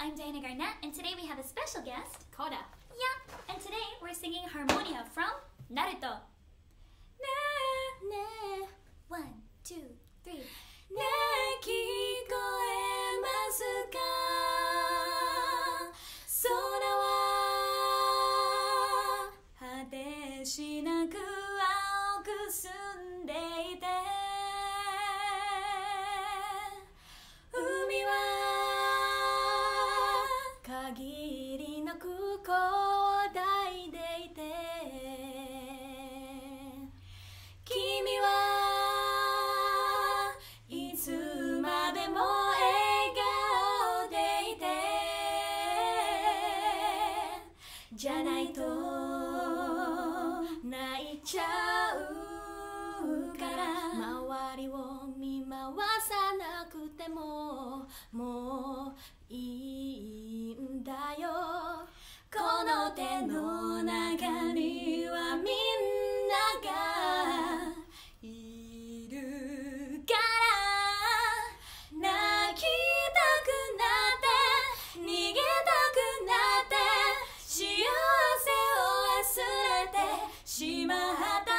I'm Diana Garnett, and today we have a special guest, Koda. Yeah, and today we're singing Harmonia from Naruto. Ne, ne. One, two, three. Ne, kikoemasu ka? Sora wa hate shinaku aoku sundeite. 限りなく広大でいて。君はいつまでも笑顔でいて。じゃないと泣いちゃうから。周りを見回さなくてももういい。だよ。この手の中にはみんながいるから。泣きたくなって逃げたくなって幸せを忘れてしまった